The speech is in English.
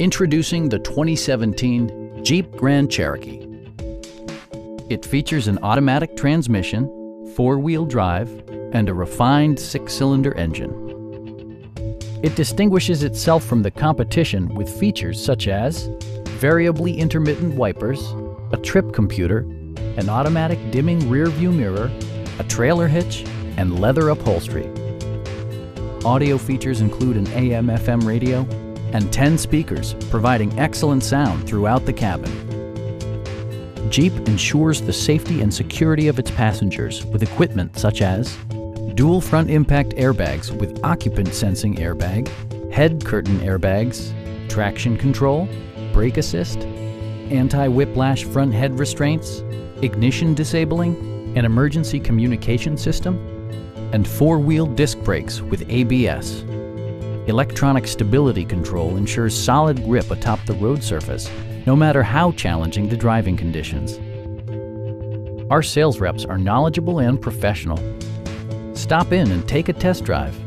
Introducing the 2017 Jeep Grand Cherokee. It features an automatic transmission, four-wheel drive, and a refined six-cylinder engine. It distinguishes itself from the competition with features such as variably intermittent wipers, a trip computer, an automatic dimming rear view mirror, a trailer hitch, and leather upholstery. Audio features include an AM FM radio and 10 speakers, providing excellent sound throughout the cabin. Jeep ensures the safety and security of its passengers with equipment such as dual front impact airbags with occupant sensing airbag, head curtain airbags, traction control, brake assist, anti-whiplash front head restraints, ignition disabling, an emergency communication system, and four-wheel disc brakes with ABS. Electronic stability control ensures solid grip atop the road surface, no matter how challenging the driving conditions. Our sales reps are knowledgeable and professional. Stop in and take a test drive.